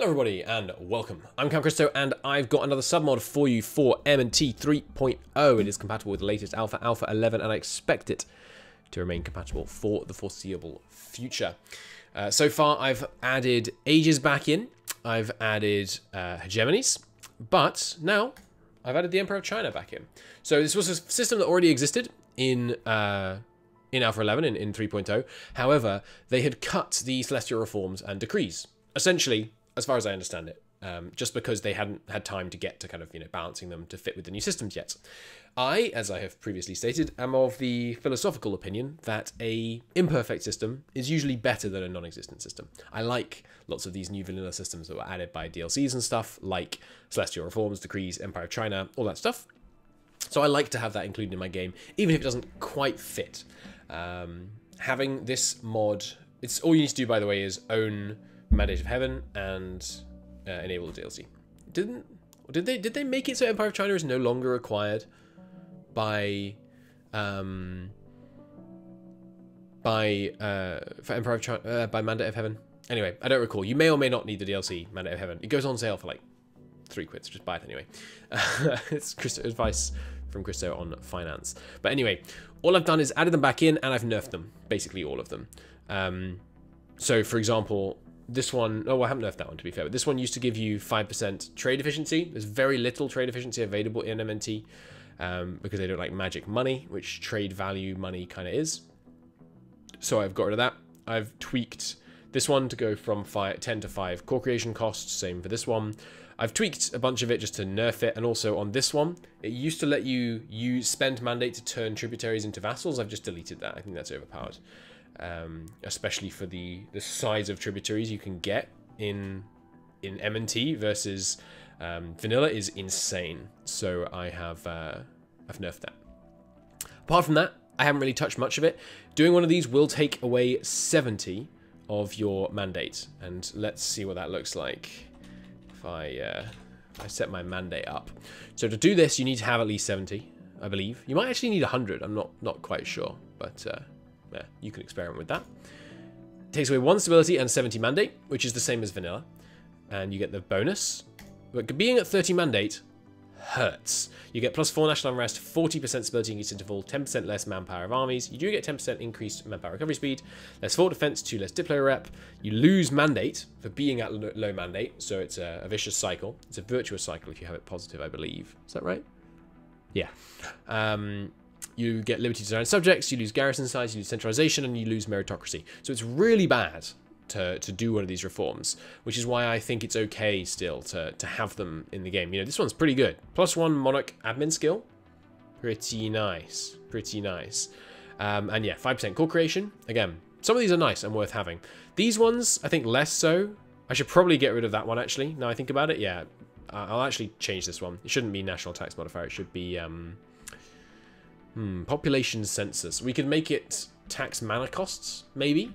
Hello everybody and welcome. I'm Count Cristo and I've got another submod for you for M&T 3.0. It is compatible with the latest Alpha, Alpha 11 and I expect it to remain compatible for the foreseeable future. Uh, so far I've added ages back in, I've added uh, hegemonies, but now I've added the Emperor of China back in. So this was a system that already existed in uh, in Alpha 11, in, in 3.0. However, they had cut the Celestial Reforms and Decrees. Essentially, as far as I understand it, um, just because they hadn't had time to get to kind of you know balancing them to fit with the new systems yet. I, as I have previously stated, am of the philosophical opinion that a imperfect system is usually better than a non-existent system. I like lots of these new vanilla systems that were added by DLCs and stuff, like Celestial Reforms, Decrees, Empire of China, all that stuff. So I like to have that included in my game, even if it doesn't quite fit. Um, having this mod, it's all you need to do, by the way, is own Mandate of Heaven and uh, enable the DLC. Didn't did they did they make it so Empire of China is no longer required by um by uh for Empire of China uh, by Mandate of Heaven? Anyway, I don't recall. You may or may not need the DLC Mandate of Heaven. It goes on sale for like three quid. So just buy it anyway. it's Cristo advice from Cristo on finance. But anyway, all I've done is added them back in and I've nerfed them, basically all of them. Um, so for example, this one, oh, I haven't nerfed that one to be fair, but this one used to give you 5% trade efficiency. There's very little trade efficiency available in M&T um, because they don't like magic money, which trade value money kind of is. So I've got rid of that. I've tweaked this one to go from five, 10 to 5 core creation costs, same for this one. I've tweaked a bunch of it just to nerf it, and also on this one, it used to let you use spend mandate to turn tributaries into vassals. I've just deleted that. I think that's overpowered um, especially for the the size of tributaries you can get in in M&T versus um, vanilla is insane. So I have uh, I've nerfed that. Apart from that, I haven't really touched much of it. Doing one of these will take away 70 of your mandate, and let's see what that looks like if I uh, if I set my mandate up. So to do this, you need to have at least 70, I believe. You might actually need 100. I'm not not quite sure, but. Uh, yeah, you can experiment with that. Takes away one stability and 70 mandate, which is the same as vanilla. And you get the bonus. But being at 30 mandate hurts. You get plus 4 national unrest, 40% stability in each interval, 10% less manpower of armies. You do get 10% increased manpower recovery speed, less fort defense, 2 less diplo rep. You lose mandate for being at low mandate, so it's a, a vicious cycle. It's a virtuous cycle if you have it positive, I believe. Is that right? Yeah. Um, you get to design subjects, you lose garrison size, you lose centralization, and you lose meritocracy. So it's really bad to, to do one of these reforms, which is why I think it's okay still to, to have them in the game. You know, this one's pretty good. Plus one monarch admin skill. Pretty nice. Pretty nice. Um, and yeah, 5% core creation. Again, some of these are nice and worth having. These ones, I think less so. I should probably get rid of that one, actually, now I think about it. Yeah, I'll actually change this one. It shouldn't be national tax modifier. It should be... Um, Hmm, population census. We could make it tax mana costs, maybe.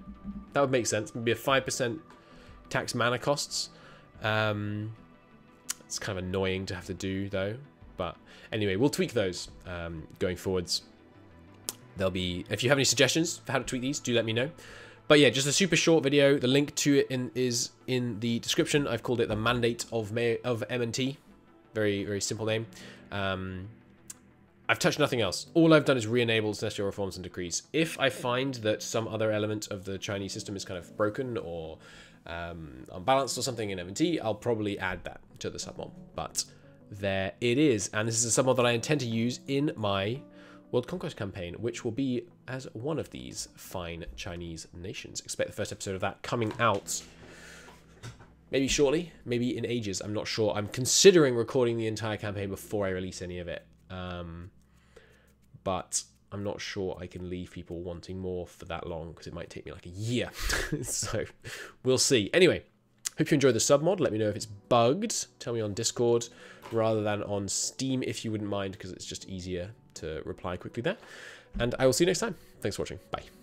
That would make sense. Maybe a 5% tax mana costs. Um, it's kind of annoying to have to do, though. But anyway, we'll tweak those um, going forwards. There'll be... If you have any suggestions for how to tweak these, do let me know. But yeah, just a super short video. The link to it in, is in the description. I've called it the Mandate of May of M&T. Very, very simple name. Um, I've touched nothing else. All I've done is re-enable celestial reforms and decrees. If I find that some other element of the Chinese system is kind of broken or um, unbalanced or something in M&T, I'll probably add that to the submod. But there it is. And this is a submod that I intend to use in my World Conquest campaign, which will be as one of these fine Chinese nations. Expect the first episode of that coming out maybe shortly, maybe in ages. I'm not sure. I'm considering recording the entire campaign before I release any of it. Um, but I'm not sure I can leave people wanting more for that long because it might take me like a year. so we'll see. Anyway, hope you enjoyed the sub mod. Let me know if it's bugged. Tell me on Discord rather than on Steam if you wouldn't mind because it's just easier to reply quickly there. And I will see you next time. Thanks for watching. Bye.